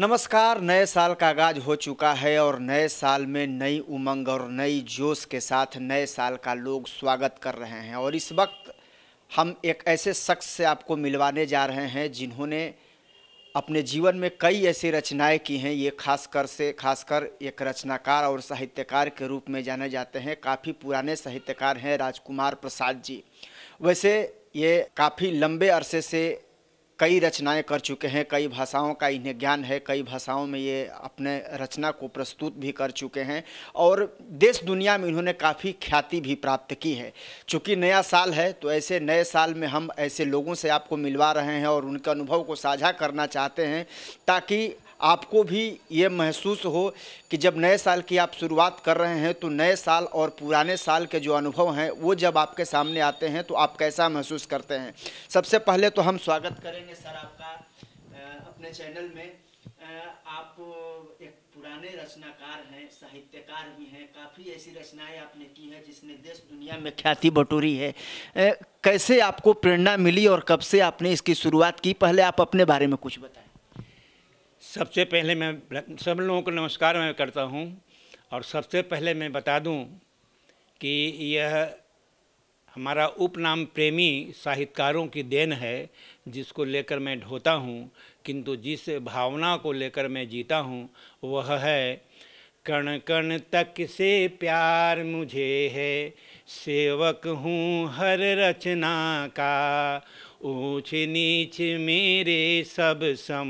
नमस्कार, नए साल का आगाज़ हो चुका है और नए साल में नई उमंग और नई जोश के साथ नए साल का लोग स्वागत कर रहे हैं। और इस वक्त हम एक ऐसे शख्स से आपको मिलवाने जा रहे हैं जिन्होंने अपने जीवन में कई ऐसी रचनाएँ की हैं। ये खासकर से, खासकर एक रचनाकार और साहित्यकार के रूप में जाने जाते हैं। काफ़ी पुराने साहित्यकार हैं राजकुमार प्रसाद जी। वैसे ये काफ़ी लंबे अरसे से कई रचनाएँ कर चुके हैं, कई भाषाओं का इन्हें ज्ञान है, कई भाषाओं में ये अपने रचना को प्रस्तुत भी कर चुके हैं और देश दुनिया में इन्होंने काफ़ी ख्याति भी प्राप्त की है। चूँकि नया साल है तो ऐसे नए साल में हम ऐसे लोगों से आपको मिलवा रहे हैं और उनके अनुभव को साझा करना चाहते हैं ताकि आपको भी ये महसूस हो कि जब नए साल की आप शुरुआत कर रहे हैं तो नए साल और पुराने साल के जो अनुभव हैं, वो जब आपके सामने आते हैं तो आप कैसा महसूस करते हैं? सबसे पहले तो हम स्वागत करेंगे सर आपका अपने चैनल में। आप एक पुराने रचनाकार हैं, साहित्यकार भी हैं, काफ़ी ऐसी रचनाएँ आपने की हैं, जिसने देश दुनिया में ख्याति बटोरी है। कैसे आपको प्रेरणा मिली और कब से आपने इसकी शुरुआत की? पहले आप अपने बारे में कुछ बताएँ। सबसे पहले मैं सब लोगों को नमस्कार मैं करता हूँ और सबसे पहले मैं बता दूँ कि यह हमारा उपनाम प्रेमी साहित्यकारों की देन है, जिसको लेकर मैं ढोता हूँ, किंतु जिस भावना को लेकर मैं जीता हूँ, वह है, कण कण तक से प्यार मुझे है, सेवक हूँ हर रचना का ऊंच नीच मेरे सब सम,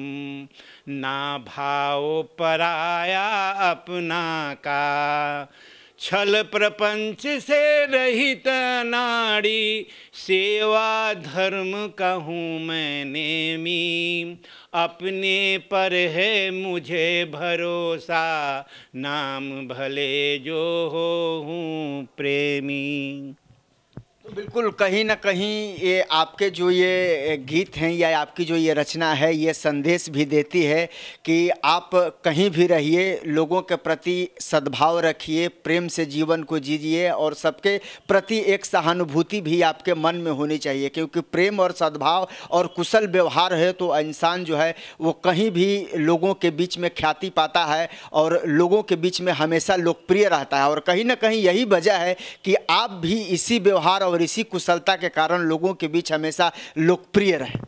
ना भाव पराया अपना का। छल प्रपंच से रहित नाड़ी, सेवा धर्म कहूँ मैंने मी। अपने पर है मुझे भरोसा, नाम भले जो हो हूँ प्रेमी। बिल्कुल, कहीं ना कहीं ये आपके जो ये गीत हैं या आपकी जो ये रचना है, ये संदेश भी देती है कि आप कहीं भी रहिए, लोगों के प्रति सद्भाव रखिए, प्रेम से जीवन को जीजिए और सबके प्रति एक सहानुभूति भी आपके मन में होनी चाहिए। क्योंकि प्रेम और सद्भाव और कुशल व्यवहार है तो इंसान जो है, वो कहीं भी लोगों के बीच में ख्याति पाता है और लोगों के बीच में हमेशा लोकप्रिय रहता है। और कहीं ना कहीं यही वजह है कि आप भी इसी व्यवहार और और इसी कुशलता के कारण लोगों के बीच हमेशा लोकप्रिय रहे।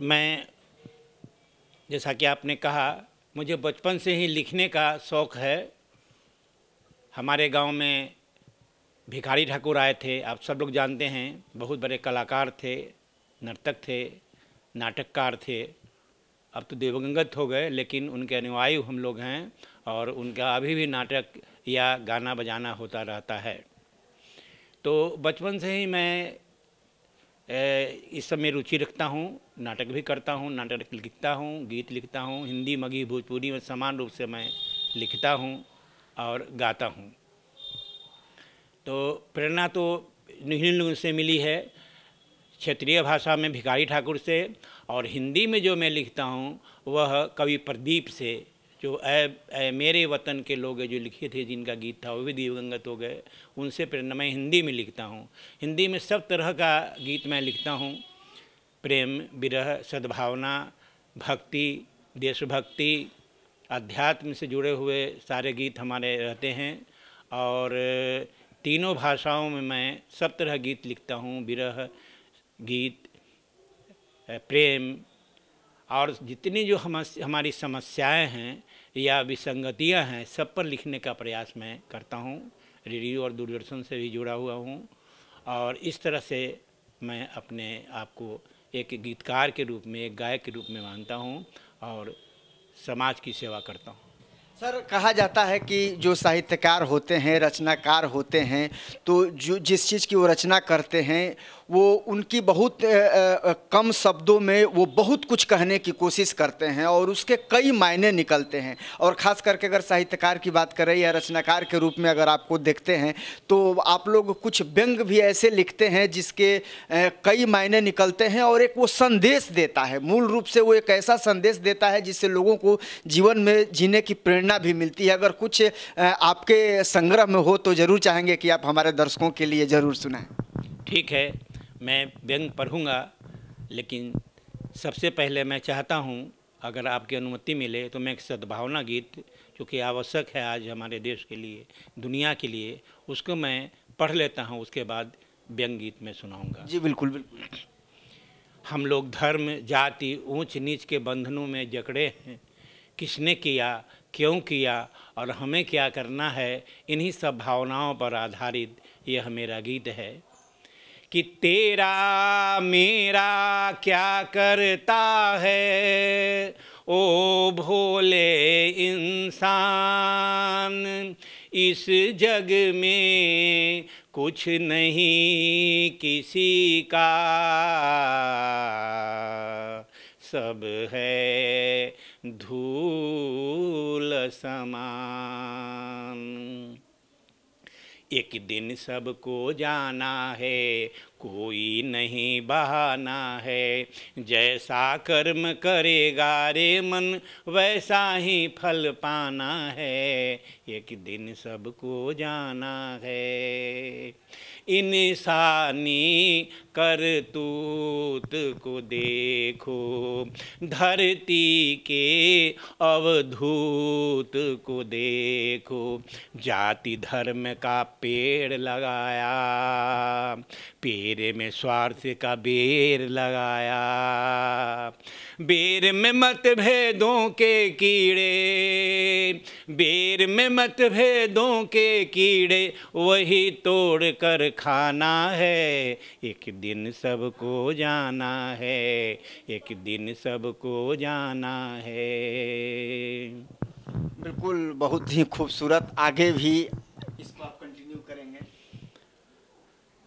मैं, जैसा कि आपने कहा, मुझे बचपन से ही लिखने का शौक़ है। हमारे गाँव में भिखारी ठाकुर आए थे, आप सब लोग जानते हैं, बहुत बड़े कलाकार थे, नर्तक थे, नाटककार थे। अब तो देवगंगत हो गए, लेकिन उनके अनुयायी हम लोग हैं और उनका अभी भी नाटक या गाना बजाना होता रहता है। तो बचपन से ही मैं इस सब में रुचि रखता हूँ, नाटक भी करता हूँ, नाटक लिखता हूँ, गीत लिखता हूँ, हिंदी मगी भोजपुरी में समान रूप से मैं लिखता हूँ और गाता हूँ। तो प्रेरणा तो इन्हीं लोगों से मिली है, क्षेत्रीय भाषा में भिखारी ठाकुर से और हिंदी में जो मैं लिखता हूँ, वह कवि प्रदीप से जो ए मेरे वतन के लोग जो लिखे थे, जिनका गीत था, वो भी दिवंगत हो गए। उनसे प्रेरणा मैं हिंदी में लिखता हूँ। हिंदी में सब तरह का गीत मैं लिखता हूँ। प्रेम, विरह, सद्भावना, भक्ति, देशभक्ति अध्यात्म से जुड़े हुए सारे गीत हमारे रहते हैं। और तीनों भाषाओं में मैं सब तरह गीत लिखता हूँ। विरह, गीत, प्रेम, और जितनी जो हम हमारी समस्याएँ हैं या विसंगतियाँ हैं, सब पर लिखने का प्रयास मैं करता हूँ। रेडियो और दूरदर्शन से भी जुड़ा हुआ हूँ और इस तरह से मैं अपने आप को एक गीतकार के रूप में, एक गायक के रूप में मानता हूँ और समाज की सेवा करता हूँ। सर कहा जाता है कि जो साहित्यकार होते हैं रचनाकार होते हैं तो जो जिस चीज़ की वो रचना करते हैं वो उनकी बहुत आ, आ, कम शब्दों में वो बहुत कुछ कहने की कोशिश करते हैं और उसके कई मायने निकलते हैं। और ख़ास करके अगर साहित्यकार की बात करें या रचनाकार के रूप में अगर आपको देखते हैं तो आप लोग कुछ व्यंग भी ऐसे लिखते हैं जिसके आ, कई मायने निकलते हैं और एक वो संदेश देता है। मूल रूप से वो एक ऐसा संदेश देता है जिससे लोगों को जीवन में जीने की प्रेरणा भी मिलती है। अगर कुछ आपके संग्रह में हो तो ज़रूर चाहेंगे कि आप हमारे दर्शकों के लिए ज़रूर सुनाएँ। ठीक है मैं व्यंग पढ़ूँगा लेकिन सबसे पहले मैं चाहता हूँ अगर आपकी अनुमति मिले तो मैं एक सद्भावना गीत जो कि आवश्यक है आज हमारे देश के लिए दुनिया के लिए उसको मैं पढ़ लेता हूँ उसके बाद व्यंग गीत में सुनाऊँगा। जी बिल्कुल बिल्कुल। हम लोग धर्म जाति ऊंच नीच के बंधनों में जकड़े हैं किसने किया, क्यों किया और हमें क्या करना है, इन्हीं सब भावनाओं पर आधारित यह मेरा गीत है कि तेरा मेरा क्या करता है? ओ भोले इंसान, इस जग में कुछ नहीं किसी का। सब है धूल समान। एक दिन सबको जाना है कोई नहीं बहाना है। जैसा कर्म करेगा रे मन, वैसा ही फल पाना है। एक दिन सबको जाना है। इंसानी करतूत को देखो, धरती के अवधूत को देखो। जाति धर्म का पेड़ लगाया, पेड़ में स्वार्थ का बेर लगाया। बेर में मतभेदों के कीड़े, बेर में मतभेदों के कीड़े वही तोड़ कर खाना है। एक दिन सबको जाना है, एक दिन सबको जाना है। बिल्कुल बहुत ही खूबसूरत। आगे भी इसको आप कंटिन्यू करेंगे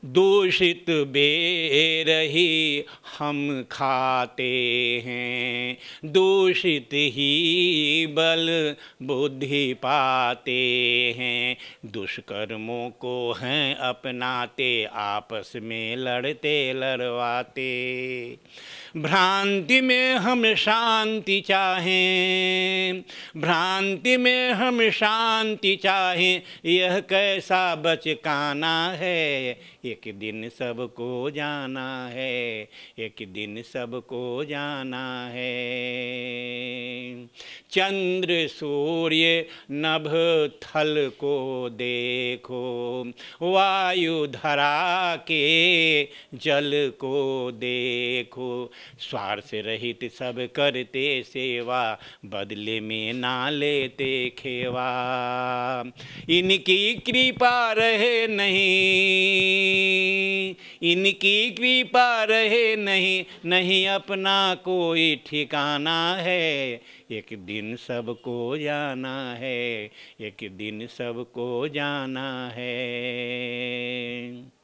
दूषित बेरही हम खाते हैं। दूषित ही बल बुद्धि पाते हैं। दुष्कर्मों को हैं अपनाते, आपस में लड़ते, लड़वाते। भ्रांति में हम शांति चाहें, भ्रांति में हम शांति चाहें, यह कैसा बचकाना है एक दिन सबको जाना है, एक दिन सबको जाना है। चंद्र सूर्य नभ थल को देखो, वायु धरा के जल को देखो। स्वार्थ रहित सब करते सेवा, बदले में ना लेते खेवा। इनकी कृपा रहे नहीं। इनकी कृपा रहे नहीं नहीं अपना कोई ठिकाना है। एक दिन सबको जाना है, एक दिन सबको जाना है।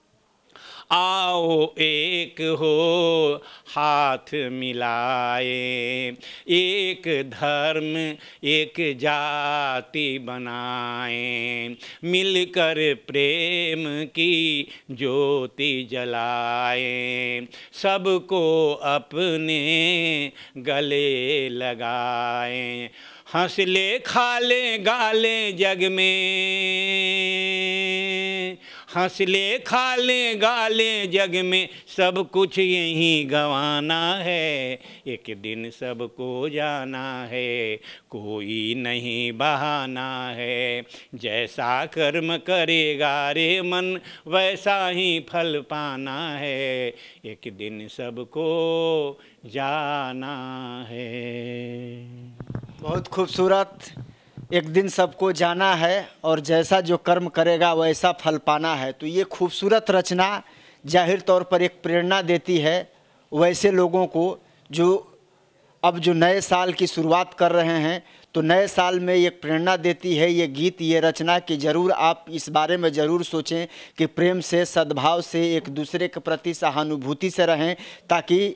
आओ एक हो हाथ मिलाए। एक धर्म, एक जाति बनाए। मिलकर प्रेम की ज्योति जलाए। सबको अपने गले लगाए। हंस ले खा ले जग में। हंस ले, खा ले, गा जग में सब कुछ यहीं गंवाना है। एक दिन सबको जाना है, कोई नहीं बहाना है। जैसा कर्म करेगा रे मन, वैसा ही फल पाना है। एक दिन सबको जाना है। बहुत खूबसूरत। एक दिन सबको जाना है और जैसा जो कर्म करेगा वैसा फल पाना है। तो ये खूबसूरत रचना ज़ाहिर तौर पर एक प्रेरणा देती है वैसे लोगों को जो अब जो नए साल की शुरुआत कर रहे हैं तो नए साल में ये प्रेरणा देती है, ये गीत, ये रचना कि ज़रूर आप इस बारे में ज़रूर सोचें कि प्रेम से, सद्भाव से एक दूसरे के प्रति सहानुभूति से रहें ताकि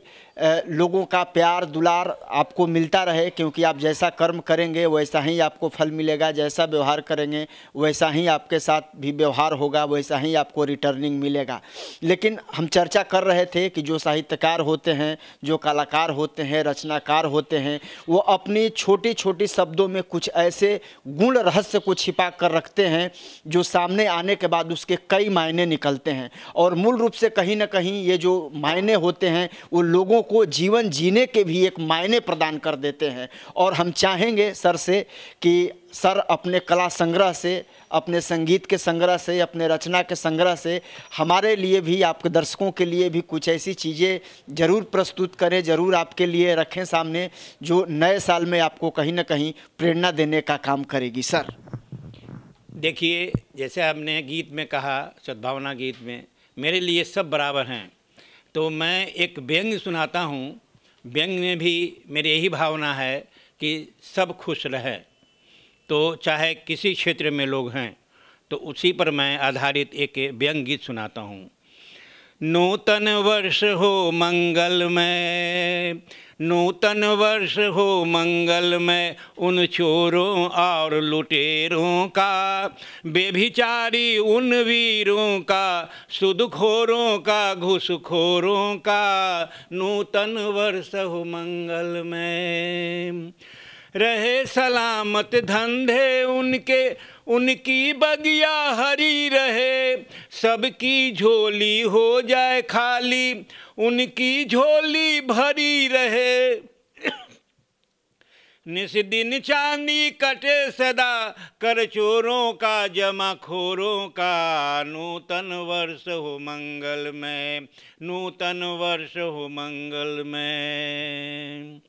लोगों का प्यार दुलार आपको मिलता रहे, क्योंकि आप जैसा कर्म करेंगे, वैसा ही आपको फल मिलेगा, जैसा व्यवहार करेंगे, वैसा ही आपके साथ भी व्यवहार होगा, वैसा ही आपको रिटर्निंग मिलेगा। लेकिन हम चर्चा कर रहे थे कि जो साहित्यकार होते हैं, जो कलाकार होते हैं, रचनाकार होते हैं, वो अपनी छोटी छोटी शब्दों में कुछ ऐसे गुण रहस्य को छिपा कर रखते हैं, जो सामने आने के बाद उसके कई मायने निकलते हैं। और मूल रूप से कहीं ना कहीं ये जो मायने होते हैं, वो लोगों को जीवन जीने के भी एक मायने प्रदान कर देते हैं। और हम चाहेंगे सर से कि सर अपने कला संग्रह से, अपने संगीत के संग्रह से, अपने रचना के संग्रह से हमारे लिए भी, आपके दर्शकों के लिए भी कुछ ऐसी चीज़ें ज़रूर प्रस्तुत करें, ज़रूर आपके लिए रखें सामने, जो नए साल में आपको कहीं ना कहीं प्रेरणा देने का काम करेगी। सर। देखिए, जैसे आपने गीत में कहा, सद्भावना गीत में, मेरे लिए सब बराबर हैं। तो मैं एक व्यंग सुनाता हूँ। व्यंग में भी मेरी यही भावना है कि सब खुश रहें। तो चाहे किसी क्षेत्र में लोग हैं तो उसी पर मैं आधारित एक व्यंग गीत सुनाता हूँ। नूतन वर्ष हो मंगलमय नूतन वर्ष हो मंगलमय उन चोरों और लुटेरों का बेभिचारी उन वीरों का, सुदखोरों का, घुसखोरों का, नूतन वर्ष हो मंगलमय रहे सलामत धंधे उनके उनकी बगिया हरी रहे, सबकी झोली हो जाए खाली, उनकी झोली भरी रहे। निस दिन चांदी कटे सदा, कर चोरों का जमा खोरों का। नूतन वर्ष हो मंगल में, नूतन वर्ष हो मंगल में।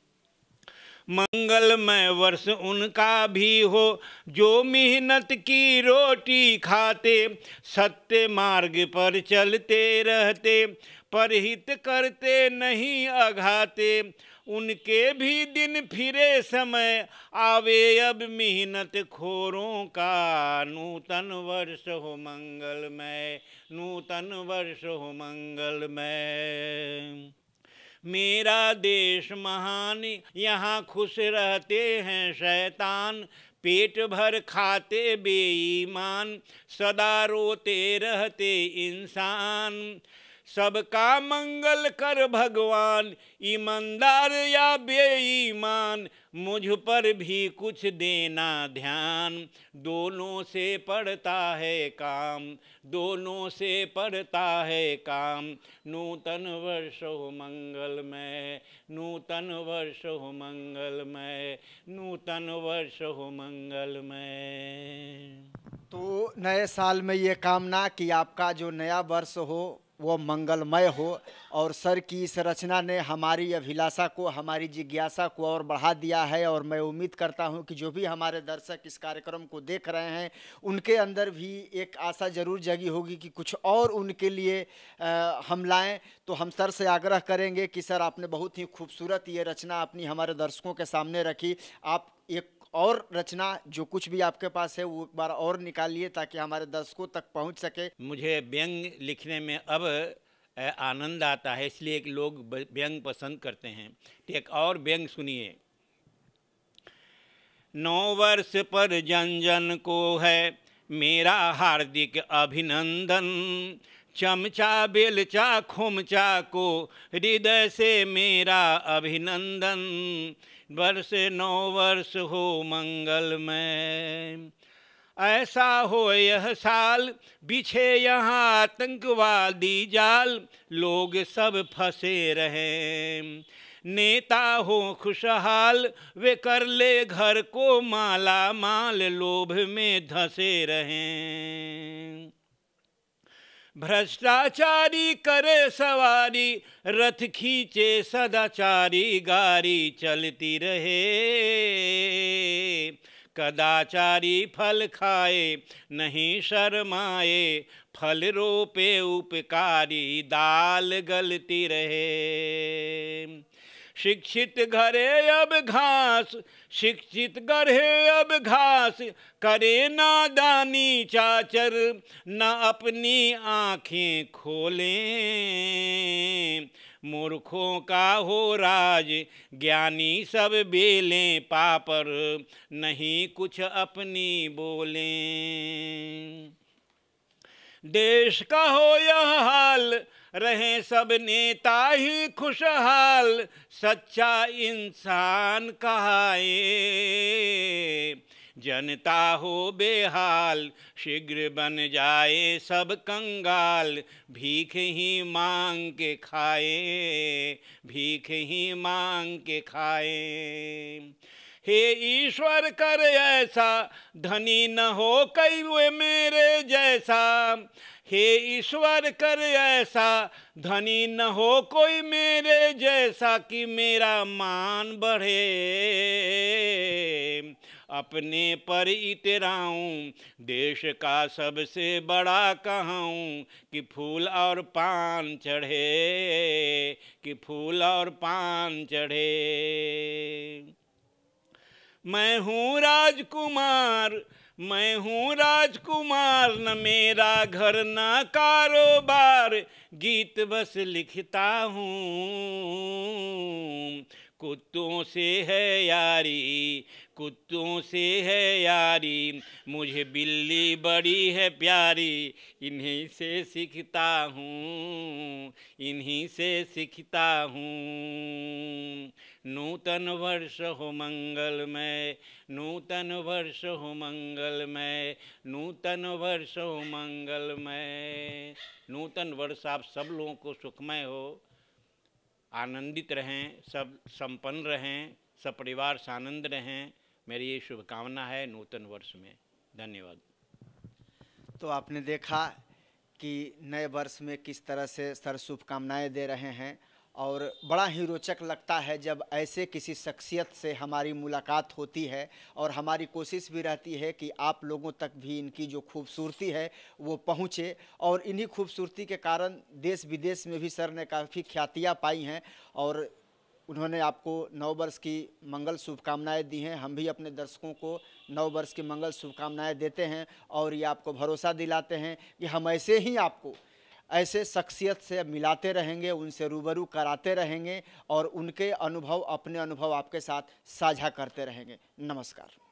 मंगलमय वर्ष उनका भी हो। जो मेहनत की रोटी खाते, सत्य मार्ग पर चलते रहते, परहित करते नहीं अघाते। उनके भी दिन फिरे समय, आवे अब मेहनत खोरों का। नूतन वर्ष हो मंगलमय, नूतन वर्ष हो मंगलमय। मेरा देश महान, यहाँ खुश रहते हैं शैतान, पेट भर खाते बेईमान, सदा रोते रहते इंसान। सबका मंगल कर भगवान, ईमानदार या बेईमान, मुझ पर भी कुछ देना ध्यान। दोनों से पड़ता है काम, दोनों से पड़ता है काम। नूतन वर्ष हो मंगलमय, नूतन वर्ष हो मंगलमय, नूतन वर्ष हो मंगलमय। तो नए साल में ये कामना कि आपका जो नया वर्ष हो वो मंगलमय हो और सर की इस रचना ने हमारी अभिलाषा को हमारी जिज्ञासा को और बढ़ा दिया है और मैं उम्मीद करता हूँ कि जो भी हमारे दर्शक इस कार्यक्रम को देख रहे हैं उनके अंदर भी एक आशा ज़रूर जगी होगी कि कुछ और उनके लिए आ, हम लाएँ। तो हम सर से आग्रह करेंगे कि सर आपने बहुत ही खूबसूरत ये रचना अपनी हमारे दर्शकों के सामने रखी। आप एक और रचना जो कुछ भी आपके पास है, वो एक बार और निकालिए ताकि हमारे दर्शकों तक पहुँच सके। मुझे व्यंग लिखने में अब आनंद आता है, इसलिए कि लोग व्यंग पसंद करते हैं। एक और व्यंग सुनिए। नौ वर्ष पर जन जन को है मेरा हार्दिक अभिनंदन। चमचा बेलचा खुमचा को हृदय से मेरा अभिनंदन। वर्ष नौ वर्ष हो मंगल में ऐसा हो यह साल, बिछे यहाँ आतंकवादी जाल, लोग सब फंसे रहे। नेता हो खुशहाल, वे कर ले घर को माला, माल लोभ में धसे रहें। भ्रष्टाचारी करे सवारी, रथ खींचे सदाचारी, गारी चलती रहे। कदाचारी फल खाए, नहीं शर्माए, फल रोपे उपकारी, दाल गलती रहे। शिक्षित घरे अब घास, शिक्षित गढ़े अब घास। करे ना दानी चाचर, न अपनी आँखें खोलें। मूर्खों का हो राज, ज्ञानी सब बेलें पापर, नहीं कुछ अपनी बोलें। देश का हो यह हाल, रहे सब नेता ही खुशहाल, सच्चा इंसान कहाए? जनता हो बेहाल, शीघ्र बन जाए सब कंगाल, भीख ही मांग के खाए, भीख ही मांग के खाए। हे ईश्वर, कर ऐसा। धनी न हो कई वे मेरे जैसा। हे ईश्वर, कर ऐसा। धनी न हो कोई मेरे जैसा कि मेरा मान बढ़े। अपने पर इतराऊँ, देश का सबसे बड़ा कहूँ कि फूल और पान चढ़े, कि फूल और पान चढ़े। मैं हूँ राजकुमार, मैं हूँ राजकुमार, न मेरा घर, न कारोबार। गीत बस लिखता हूँ। कुत्तों से है यारी, कुत्तों से है यारी। मुझे बिल्ली बड़ी है प्यारी, इन्हीं से सीखता हूँ, इन्हीं से सीखता हूँ। नूतन वर्ष हो मंगलमय, नूतन वर्ष हो मंगलमय, नूतन वर्ष हो मंगलमय। नूतन वर्ष, आप सब लोगों को सुखमय हो। आनंदित रहें, सब संपन्न रहें, सब परिवार सानंद रहें। मेरी ये शुभकामना है नूतन वर्ष में। धन्यवाद। तो आपने देखा कि नए वर्ष में किस तरह से सर शुभकामनाएँ दे रहे हैं। और बड़ा ही रोचक लगता है जब ऐसे किसी शख्सियत से हमारी मुलाकात होती है और हमारी कोशिश भी रहती है कि आप लोगों तक भी इनकी जो खूबसूरती है वो पहुँचे। और इन्हीं खूबसूरती के कारण देश विदेश में भी सर ने काफ़ी ख्यातियाँ पाई हैं और उन्होंने आपको नव वर्ष की मंगल शुभकामनाएँ दी हैं। हम भी अपने दर्शकों को नव वर्ष की मंगल शुभकामनाएँ देते हैं और ये आपको भरोसा दिलाते हैं कि हम ऐसे ही आपको ऐसे शख्सियत से मिलाते रहेंगे, उनसे रूबरू कराते रहेंगे और उनके अनुभव, अपने अनुभव आपके साथ साझा करते रहेंगे। नमस्कार।